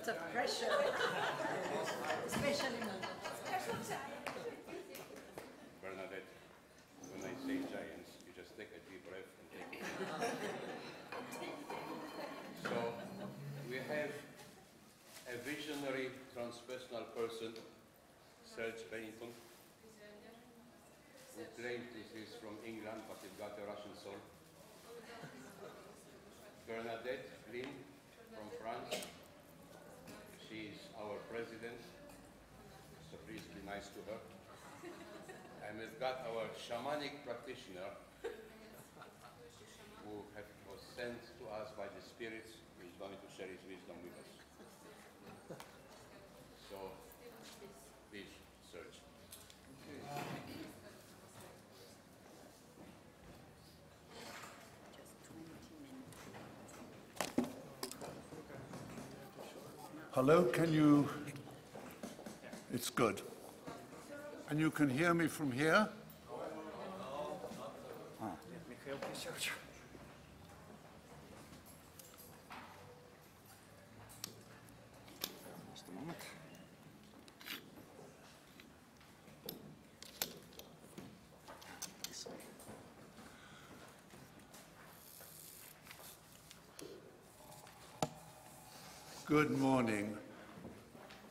Lots of pressure. Especially now. Bernadette, when I say giants, you just take a deep breath and take it. so, we have a visionary transpersonal person, Serge Beddington, who claims this is from England, but he's got a Russian soul. Bernadette Lin from France. Our president, so please be nice to her. And we've got our shamanic practitioner who was sent to us by the spirits, who is going to share his wisdom with us. So, please, Serge. Hello, can you? It's good. And you can hear me from here? Mikhail Pisevich. Just a moment. This way. Good morning.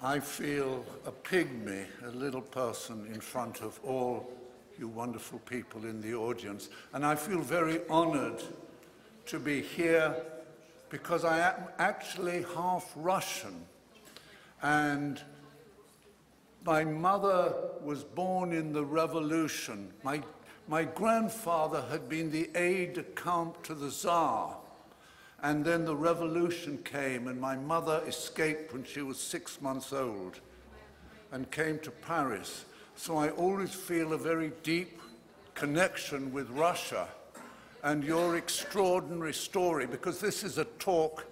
I feel a pygmy, a little person in front of all you wonderful people in the audience. And I feel very honored to be here because I am actually half Russian. And my mother was born in the revolution. My, my grandfather had been the aide de camp to the Tsar. And then the revolution came, and my mother escaped when she was six months old and came to Paris. So I always feel a very deep connection with Russia and your extraordinary story, because this is a talk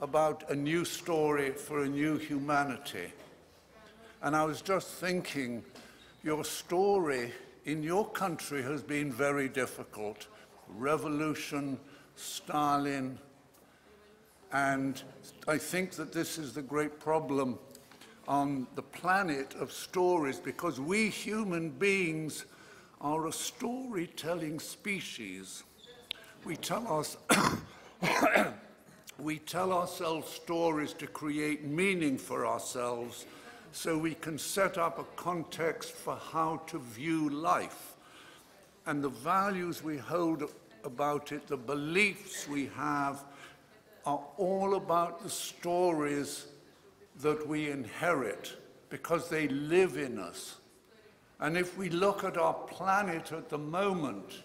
about a new story for a new humanity. And I was just thinking, your story in your country has been very difficult. Revolution, Stalin, and I think that this is the great problem on the planet of stories because we human beings are a storytelling species. We tell, us, we tell ourselves stories to create meaning for ourselves so we can set up a context for how to view life. And the values we hold about it, the beliefs we have, are all about the stories that we inherit because they live in us. And if we look at our planet at the moment,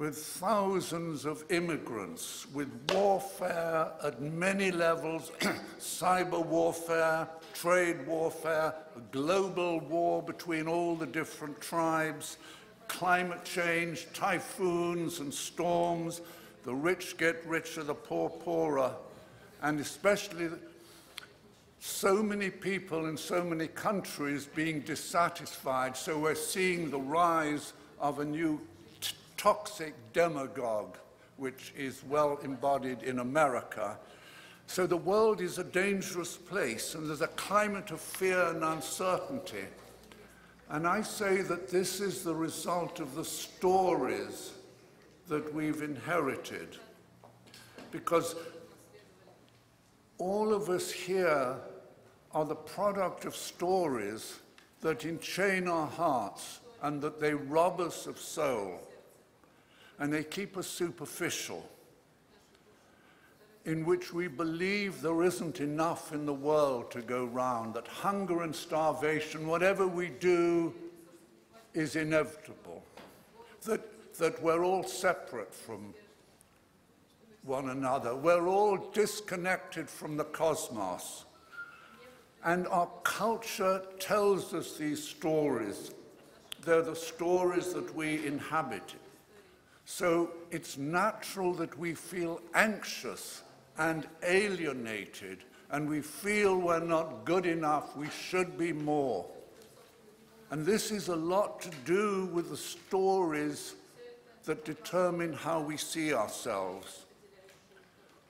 with thousands of immigrants, with warfare at many levels, cyber warfare, trade warfare, a global war between all the different tribes, climate change, typhoons and storms, the rich get richer, the poor poorer, and especially so many people in so many countries being dissatisfied. So we're seeing the rise of a new toxic demagogue, which is well embodied in America. So the world is a dangerous place, and there's a climate of fear and uncertainty. And I say that this is the result of the stories that we've inherited. Because all of us here are the product of stories that enchain our hearts and that they rob us of soul. And they keep us superficial, in which we believe there isn't enough in the world to go round, that hunger and starvation, whatever we do, is inevitable, that, that we're all separate from one another, we're all disconnected from the cosmos. And our culture tells us these stories. They're the stories that we inhabit. So it's natural that we feel anxious and alienated, and we feel we're not good enough, we should be more. And this is a lot to do with the stories that determine how we see ourselves.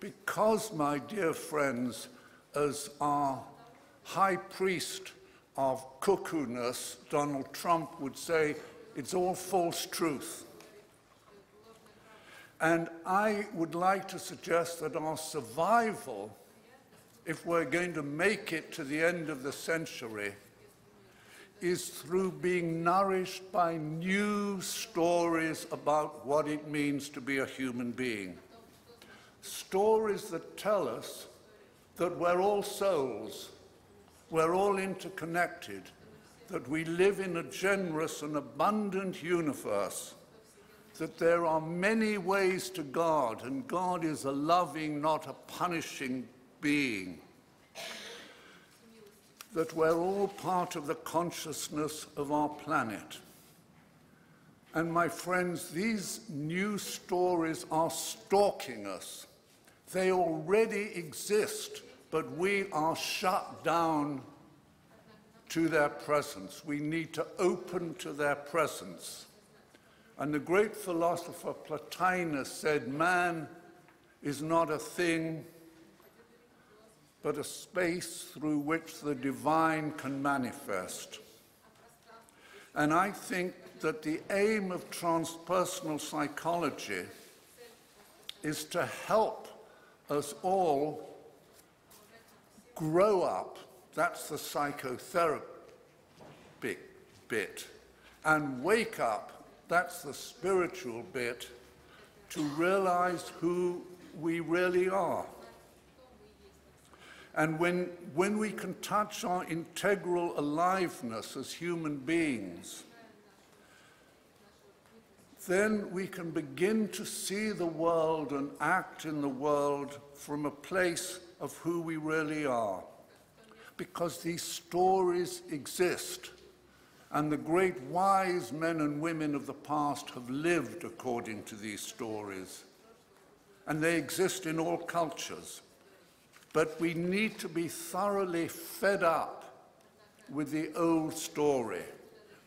because, my dear friends, as our high priest of cuckoo-ness, Donald Trump would say, it's all false truth. And I would like to suggest that our survival, if we're going to make it to the end of the century, is through being nourished by new stories about what it means to be a human being. Stories that tell us that we're all souls, we're all interconnected, that we live in a generous and abundant universe, that there are many ways to God, and God is a loving, not a punishing being that we're all part of the consciousness of our planet. And my friends, these new stories are stalking us. They already exist, but we are shut down to their presence. We need to open to their presence. And the great philosopher Plotinus said, man is not a thing, but a space through which the divine can manifest. And I think that the aim of transpersonal psychology is to help us all grow up. That's the psychotherapy bit. And wake up. That's the spiritual bit to realize who we really are. And when, when we can touch our integral aliveness as human beings, then we can begin to see the world and act in the world from a place of who we really are. Because these stories exist, and the great wise men and women of the past have lived according to these stories. And they exist in all cultures. But we need to be thoroughly fed up with the old story.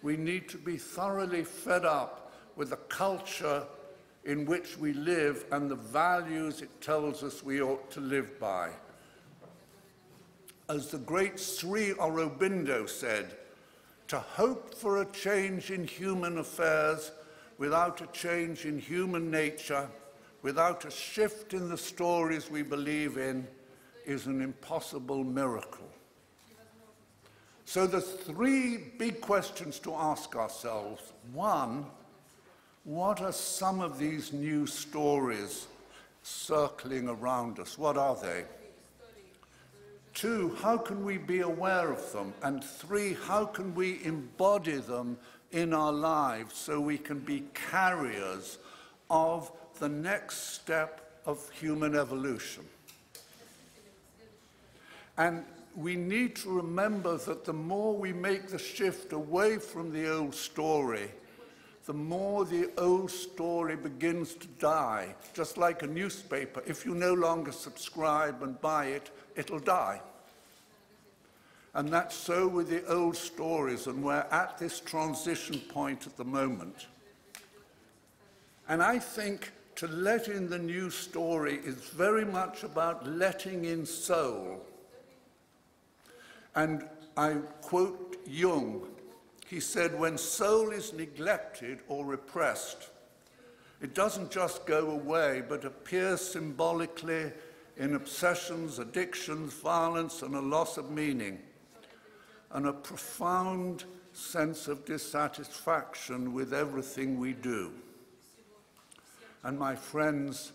We need to be thoroughly fed up with the culture in which we live and the values it tells us we ought to live by. As the great Sri Aurobindo said, to hope for a change in human affairs without a change in human nature, without a shift in the stories we believe in, is an impossible miracle. So there's three big questions to ask ourselves. One, what are some of these new stories circling around us? What are they? Two, how can we be aware of them? And three, how can we embody them in our lives so we can be carriers of the next step of human evolution? And we need to remember that the more we make the shift away from the old story, the more the old story begins to die. Just like a newspaper, if you no longer subscribe and buy it, it'll die. And that's so with the old stories, and we're at this transition point at the moment. And I think to let in the new story is very much about letting in soul. And I quote Jung. He said, when soul is neglected or repressed, it doesn't just go away, but appears symbolically in obsessions, addictions, violence, and a loss of meaning, and a profound sense of dissatisfaction with everything we do. And my friends,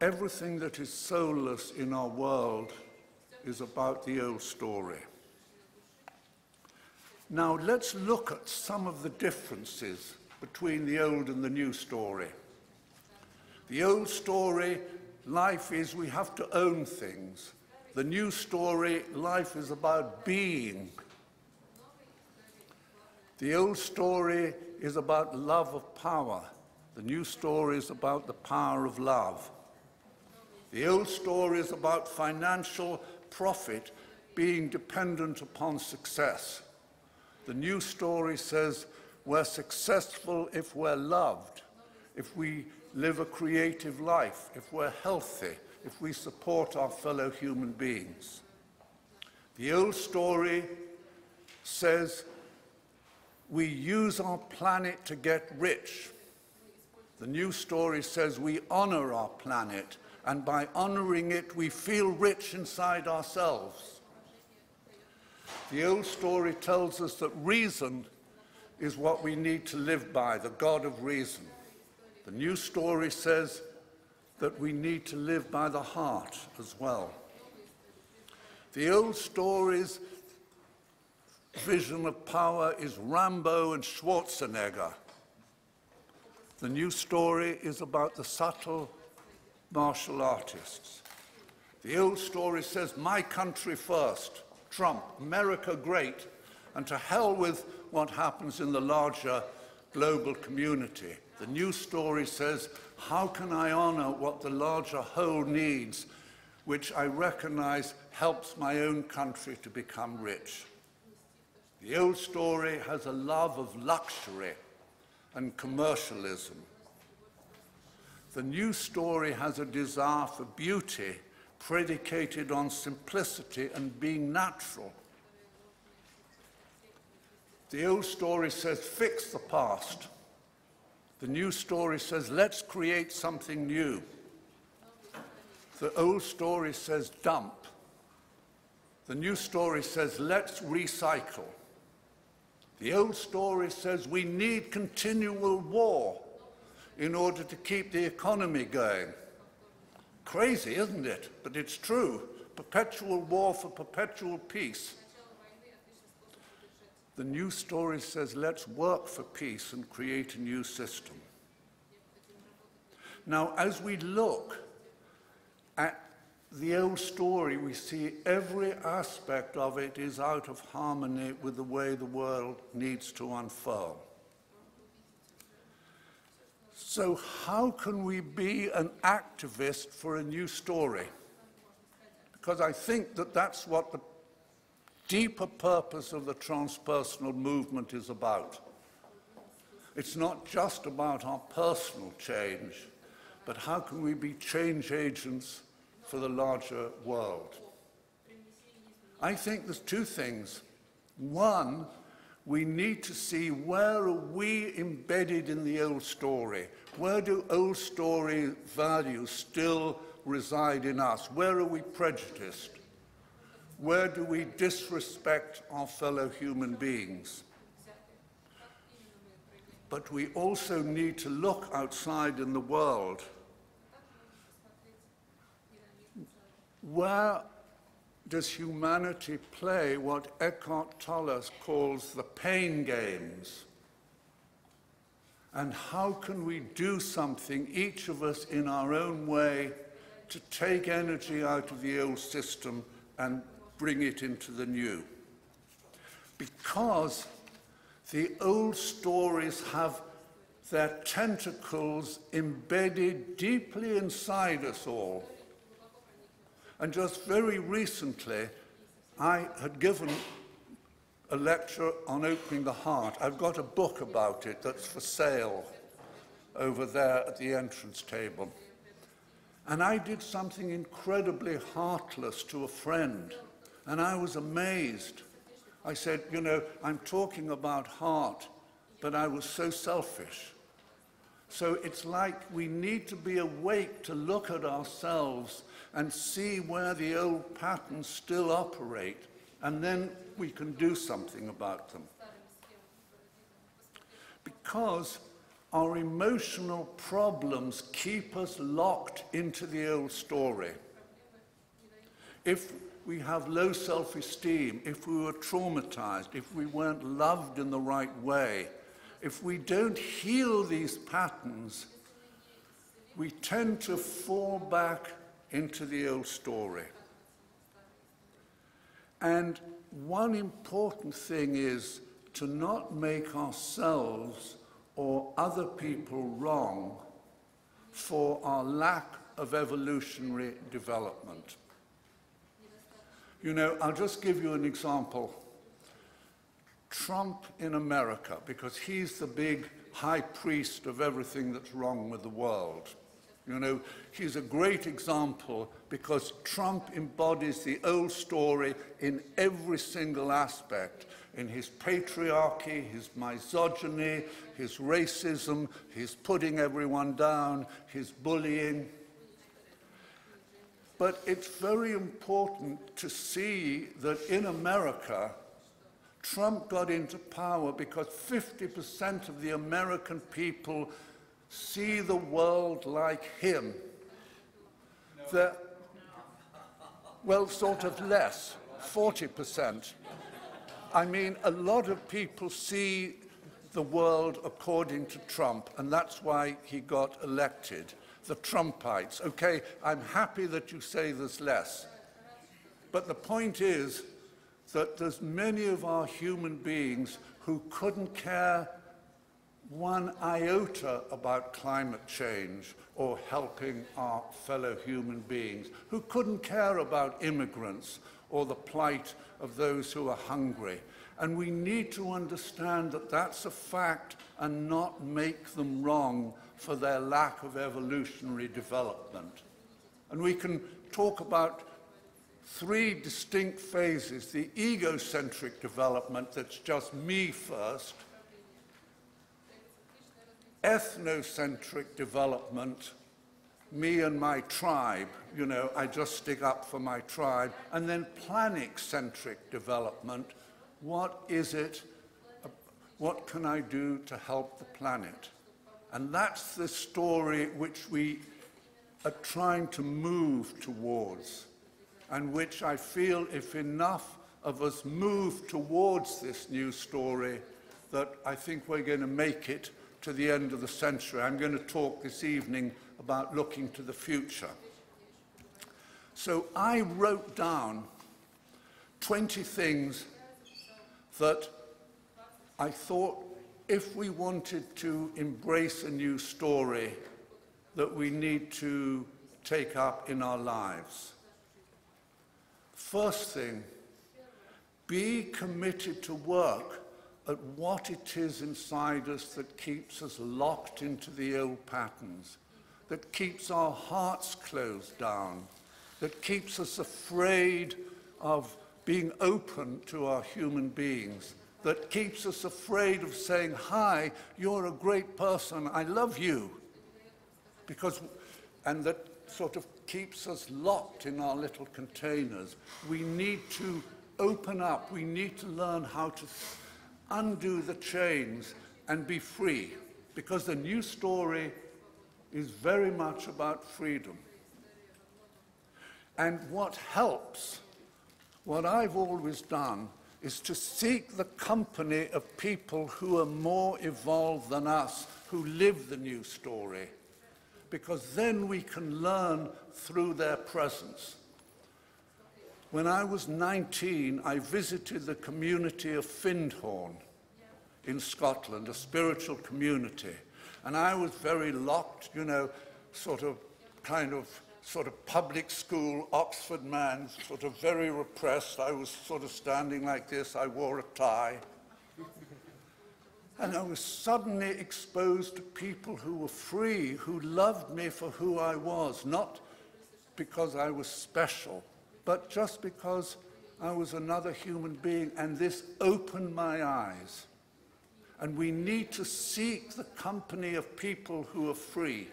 everything that is soulless in our world is about the old story. Now let's look at some of the differences between the old and the new story. The old story, life is we have to own things. The new story, life is about being. The old story is about love of power. The new story is about the power of love. The old story is about financial profit being dependent upon success. The new story says we're successful if we're loved, if we live a creative life, if we're healthy, if we support our fellow human beings. The old story says we use our planet to get rich. The new story says we honor our planet, and by honoring it, we feel rich inside ourselves. The old story tells us that reason is what we need to live by, the God of reason. The new story says that we need to live by the heart as well. The old story's vision of power is Rambo and Schwarzenegger. The new story is about the subtle martial artists. The old story says, My country first, Trump, America great, and to hell with what happens in the larger global community. The new story says, How can I honor what the larger whole needs, which I recognize helps my own country to become rich? The old story has a love of luxury and commercialism. The new story has a desire for beauty predicated on simplicity and being natural. The old story says, fix the past. The new story says, let's create something new. The old story says, dump. The new story says, let's recycle. The old story says we need continual war in order to keep the economy going. Crazy, isn't it? But it's true. Perpetual war for perpetual peace. The new story says, let's work for peace and create a new system. Now, as we look at the old story, we see every aspect of it is out of harmony with the way the world needs to unfurl. So, how can we be an activist for a new story? Because I think that that's what the deeper purpose of the transpersonal movement is about. It's not just about our personal change, but how can we be change agents for the larger world. I think there's two things. One, we need to see where are we embedded in the old story? Where do old story values still reside in us? Where are we prejudiced? Where do we disrespect our fellow human beings? But we also need to look outside in the world Where does humanity play what Eckhart Tolle calls the pain games? And how can we do something, each of us in our own way, to take energy out of the old system and bring it into the new? Because the old stories have their tentacles embedded deeply inside us all. And just very recently, I had given a lecture on opening the heart. I've got a book about it that's for sale over there at the entrance table. And I did something incredibly heartless to a friend, and I was amazed. I said, You know, I'm talking about heart, but I was so selfish. So it's like we need to be awake to look at ourselves and see where the old patterns still operate, and then we can do something about them. Because our emotional problems keep us locked into the old story. If we have low self esteem, if we were traumatized, if we weren't loved in the right way, if we don't heal these patterns, we tend to fall back into the old story. And one important thing is to not make ourselves or other people wrong for our lack of evolutionary development. You know, I'll just give you an example. Trump in America, because he's the big high priest of everything that's wrong with the world. You know, he's a great example because Trump embodies the old story in every single aspect in his patriarchy, his misogyny, his racism, his putting everyone down, his bullying. But it's very important to see that in America, Trump got into power because 50% of the American people see the world like him. No. well, sort of less, 40%. I mean, a lot of people see the world according to Trump, and that's why he got elected. The Trumpites. Okay, I'm happy that you say there's less. But the point is that there's many of our human beings who couldn't care one iota about climate change or helping our fellow human beings, who couldn't care about immigrants or the plight of those who are hungry. And we need to understand that that's a fact and not make them wrong for their lack of evolutionary development. And we can talk about three distinct phases the egocentric development, that's just me first, ethnocentric development, me and my tribe, you know, I just stick up for my tribe, and then planic-centric development, what is it, what can I do to help the planet? And that's the story which we are trying to move towards, and which I feel if enough of us move towards this new story, that I think we're going to make it to the end of the century. I'm going to talk this evening about looking to the future. So I wrote down 20 things that I thought if we wanted to embrace a new story that we need to take up in our lives. First thing, be committed to work at what it is inside us that keeps us locked into the old patterns, that keeps our hearts closed down, that keeps us afraid of being open to our human beings, that keeps us afraid of saying, Hi, you're a great person, I love you. Because, and that sort of keeps us locked in our little containers. We need to open up, we need to learn how to undo the chains and be free. Because the new story is very much about freedom. And what helps, what I've always done, is to seek the company of people who are more evolved than us, who live the new story, because then we can learn through their presence. When I was 19, I visited the community of Findhorn in Scotland, a spiritual community. And I was very locked, you know, sort of kind of sort of public school Oxford man, sort of very repressed. I was sort of standing like this. I wore a tie. and I was suddenly exposed to people who were free, who loved me for who I was, not because I was special, but just because I was another human being. And this opened my eyes. And we need to seek the company of people who are free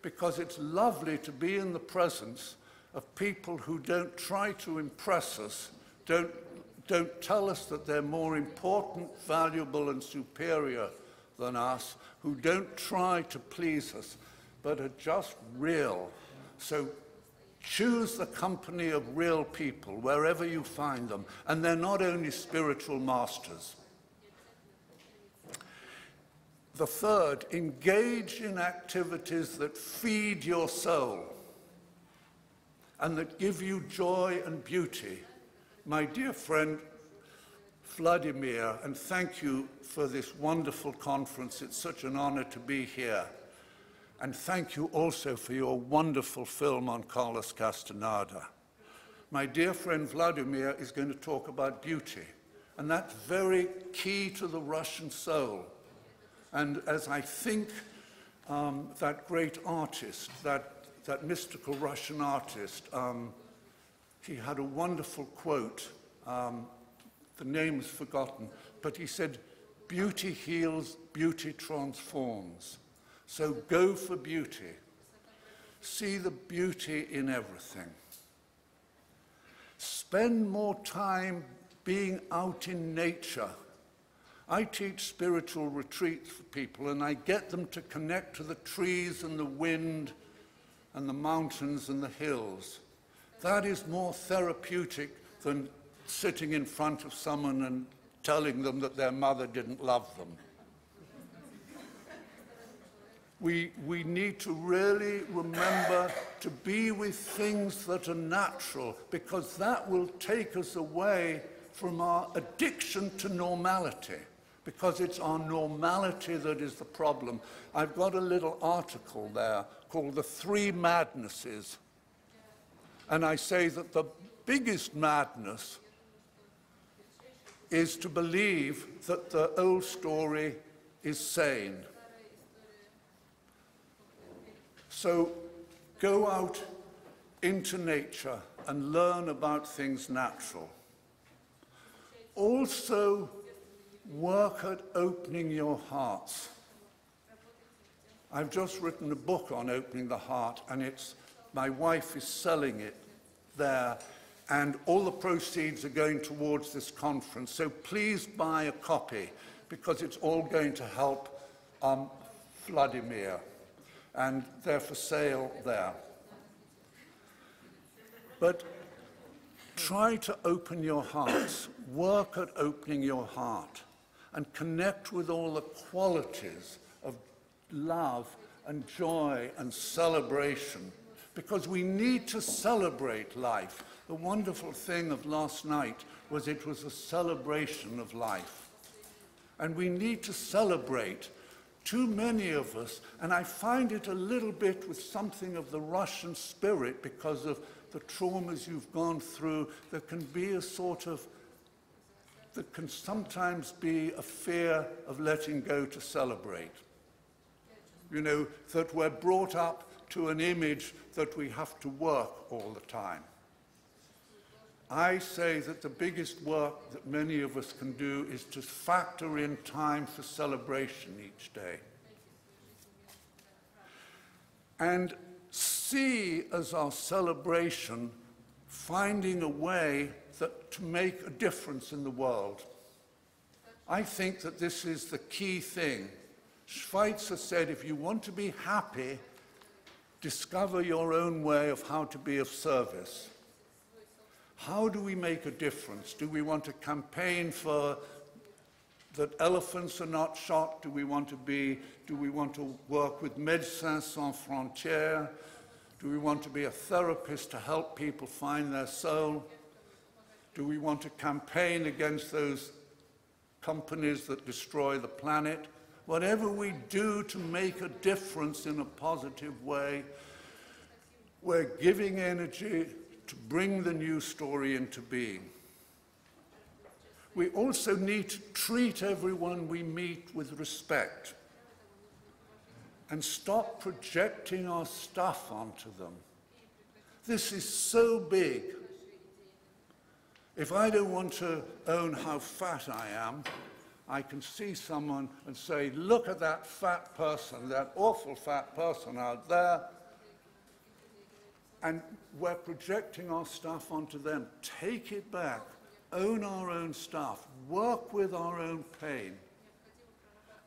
because it's lovely to be in the presence of people who don't try to impress us, don't, don't tell us that they're more important, valuable, and superior than us, who don't try to please us, but are just real. So choose the company of real people wherever you find them, and they're not only spiritual masters. The third, engage in activities that feed your soul and that give you joy and beauty. My dear friend Vladimir, and thank you for this wonderful conference. It's such an honor to be here. And thank you also for your wonderful film on Carlos Castaneda. My dear friend Vladimir is going to talk about beauty, and that's very key to the Russian soul. And as I think um, that great artist, that, that mystical Russian artist. Um, he had a wonderful quote. Um, the name is forgotten, but he said, Beauty heals, beauty transforms. So go for beauty. See the beauty in everything. Spend more time being out in nature. I teach spiritual retreats for people and I get them to connect to the trees and the wind and the mountains and the hills. That is more therapeutic than sitting in front of someone and telling them that their mother didn't love them. We, we need to really remember to be with things that are natural because that will take us away from our addiction to normality because it's our normality that is the problem. I've got a little article there called The Three Madnesses. And I say that the biggest madness is to believe that the old story is sane. So go out into nature and learn about things natural. Also, work at opening your hearts. I've just written a book on opening the heart, and it's my wife is selling it there and all the proceeds are going towards this conference. So please buy a copy because it's all going to help um, Vladimir, and they're for sale there. But try to open your hearts, work at opening your heart, and connect with all the qualities of love and joy and celebration because we need to celebrate life. The wonderful thing of last night was it was a celebration of life. And we need to celebrate. Too many of us, and I find it a little bit with something of the Russian spirit because of the traumas you've gone through. There can be a sort of, there can sometimes be a fear of letting go to celebrate. You know, that we're brought up to an image that we have to work all the time. I say that the biggest work that many of us can do is to factor in time for celebration each day. And see as our celebration finding a way that, to make a difference in the world. I think that this is the key thing. Schweitzer said if you want to be happy, discover your own way of how to be of service. How do we make a difference? Do we want to campaign for that elephants are not shot? Do we want to be, do we want to work with Médecins Sans Frontières? Do we want to be a therapist to help people find their soul? Do we want to campaign against those companies that destroy the planet? Whatever we do to make a difference in a positive way, we're giving energy to bring the new story into being. We also need to treat everyone we meet with respect and stop projecting our stuff onto them. This is so big. If I don't want to own how fat I am, I can see someone and say, look at that fat person, that awful fat person out there, and we're projecting our stuff onto them. Take it back. Own our own stuff. Work with our own pain.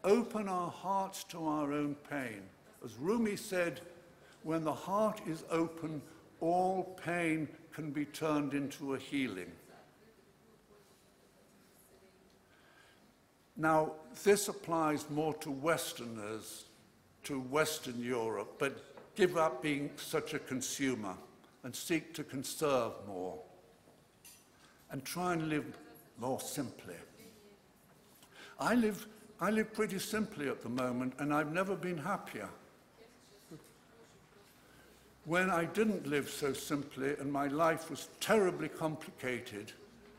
Open our hearts to our own pain. As Rumi said, when the heart is open, all pain can be turned into a healing. Now, this applies more to Westerners, to Western Europe, but give up being such a consumer and seek to conserve more and try and live more simply. I live, I live pretty simply at the moment and I've never been happier. When I didn't live so simply and my life was terribly complicated,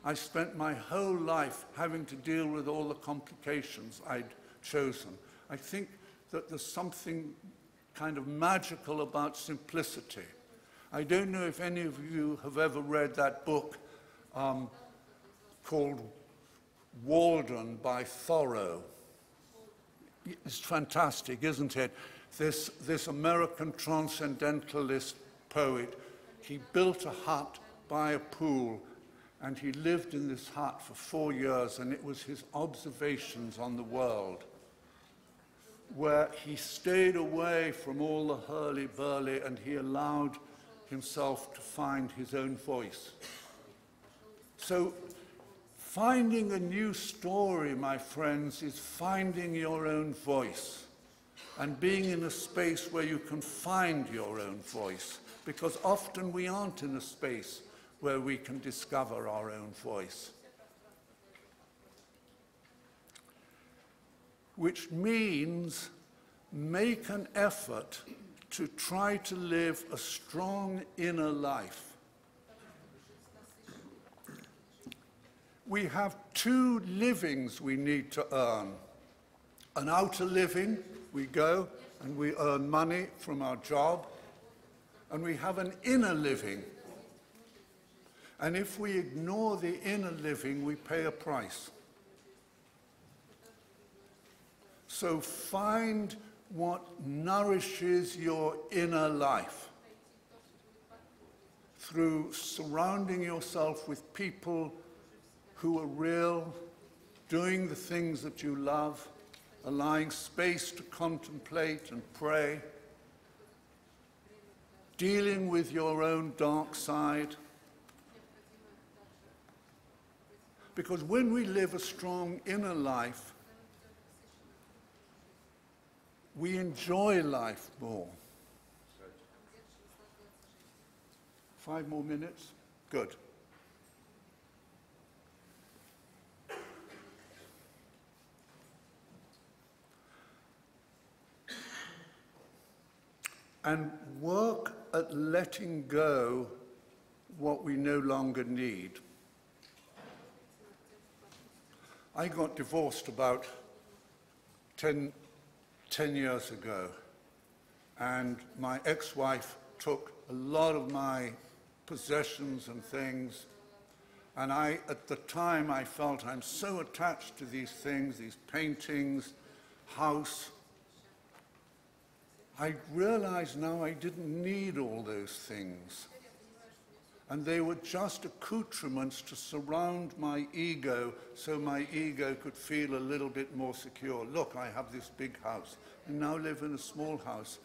I spent my whole life having to deal with all the complications I'd chosen. I think that there's something kind of magical about simplicity. I don't know if any of you have ever read that book um, called Walden by Thoreau. It's fantastic, isn't it? This, this American transcendentalist poet, he built a hut by a pool and he lived in this hut for four years and it was his observations on the world where he stayed away from all the hurly-burly and he allowed himself to find his own voice. So finding a new story, my friends, is finding your own voice and being in a space where you can find your own voice because often we aren't in a space where we can discover our own voice. Which means make an effort to try to live a strong inner life. We have two livings we need to earn. An outer living, we go and we earn money from our job, and we have an inner living. And if we ignore the inner living, we pay a price. So find what nourishes your inner life through surrounding yourself with people who are real, doing the things that you love, allowing space to contemplate and pray, dealing with your own dark side. Because when we live a strong inner life, we enjoy life more. Five more minutes? Good. And work at letting go what we no longer need. I got divorced about 10, 10 years ago, and my ex-wife took a lot of my possessions and things, and I, at the time, I felt I'm so attached to these things, these paintings, house. I realize now I didn't need all those things. And they were just accoutrements to surround my ego so my ego could feel a little bit more secure. Look, I have this big house. I now live in a small house.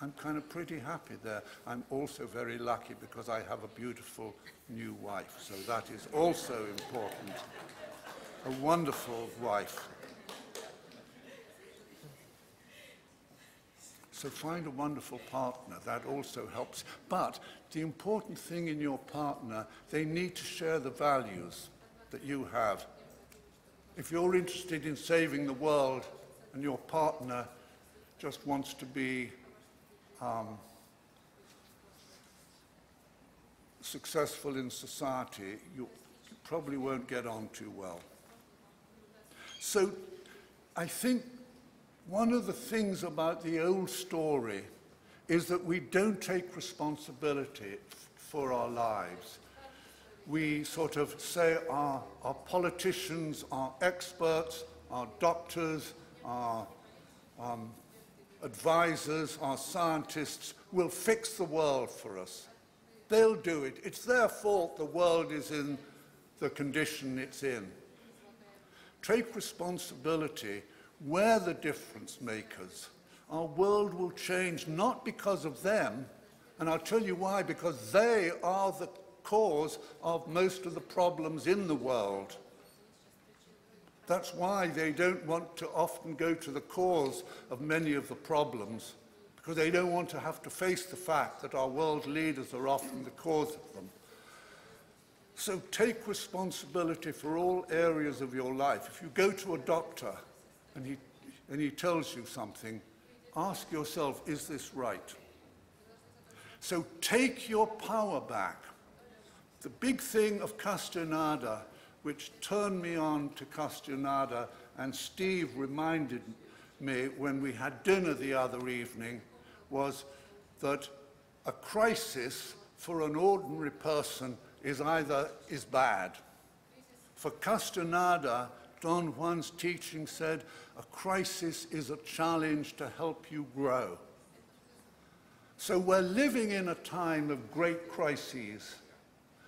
I'm kind of pretty happy there. I'm also very lucky because I have a beautiful new wife. So that is also important. A wonderful wife. So find a wonderful partner. That also helps. But the important thing in your partner, they need to share the values that you have. If you're interested in saving the world and your partner just wants to be um, successful in society, you probably won't get on too well. So I think one of the things about the old story is that we don't take responsibility for our lives. We sort of say our, our politicians, our experts, our doctors, our um, advisors, our scientists will fix the world for us. They'll do it. It's their fault the world is in the condition it's in. Take responsibility. We're the difference makers. Our world will change not because of them, and I'll tell you why, because they are the cause of most of the problems in the world. That's why they don't want to often go to the cause of many of the problems, because they don't want to have to face the fact that our world leaders are often the cause of them. So take responsibility for all areas of your life. If you go to a doctor and he, and he tells you something, ask yourself, is this right? So take your power back. The big thing of Castaneda which turned me on to Castaneda, and Steve reminded me when we had dinner the other evening was that a crisis for an ordinary person is either is bad. For Castaneda, Don Juan's teaching said, a crisis is a challenge to help you grow. So we're living in a time of great crises.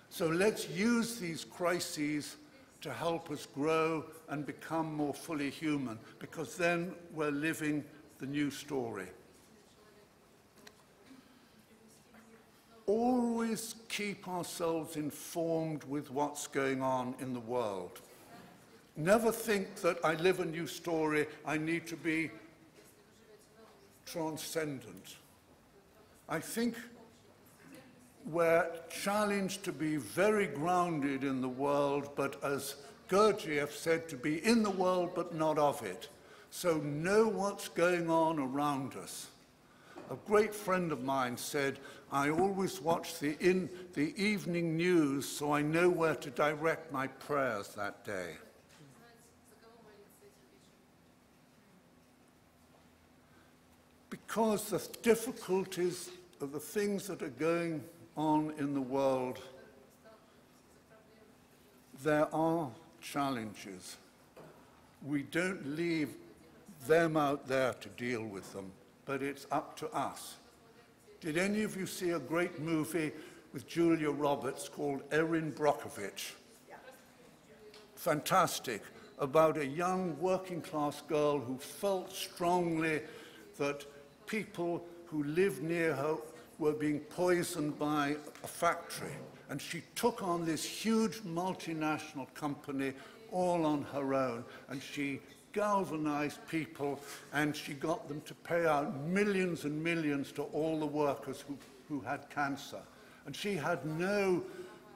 So let's use these crises to help us grow and become more fully human, because then we're living the new story. Always keep ourselves informed with what's going on in the world. Never think that I live a new story, I need to be transcendent. I think we're challenged to be very grounded in the world, but as Gurdjieff said, to be in the world but not of it. So know what's going on around us. A great friend of mine said, I always watch the, in, the evening news so I know where to direct my prayers that day. Because the difficulties of the things that are going on in the world, there are challenges. We don't leave them out there to deal with them, but it's up to us. Did any of you see a great movie with Julia Roberts called Erin Brockovich? Fantastic, about a young working class girl who felt strongly that people who lived near her were being poisoned by a factory. And she took on this huge multinational company all on her own. And she galvanized people and she got them to pay out millions and millions to all the workers who, who had cancer. And she had no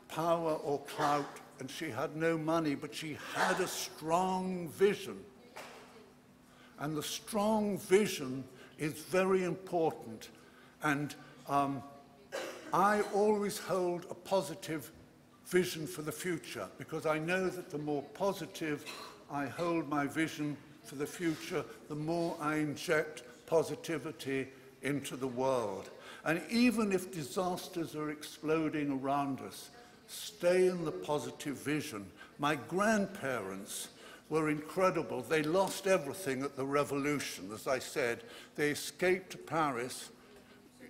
power or clout and she had no money, but she had a strong vision. And the strong vision is very important. And um, I always hold a positive vision for the future because I know that the more positive I hold my vision for the future, the more I inject positivity into the world. And even if disasters are exploding around us, stay in the positive vision. My grandparents were incredible. They lost everything at the revolution, as I said. They escaped to Paris.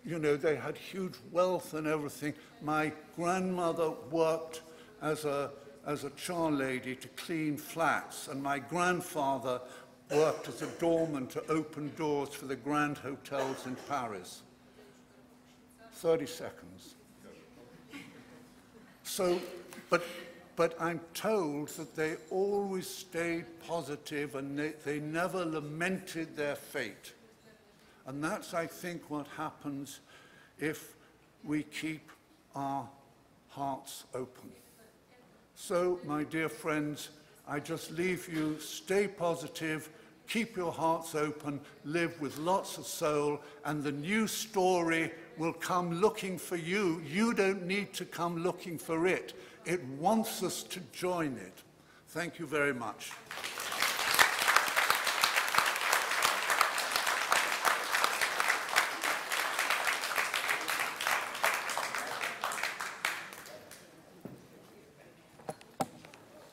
You know, they had huge wealth and everything. My grandmother worked as a, as a char lady to clean flats, and my grandfather worked as a doorman to open doors for the grand hotels in Paris. 30 seconds. So, but but I'm told that they always stayed positive and they, they never lamented their fate. And that's, I think, what happens if we keep our hearts open. So, my dear friends, I just leave you, stay positive, keep your hearts open, live with lots of soul, and the new story will come looking for you. You don't need to come looking for it. It wants us to join it. Thank you very much.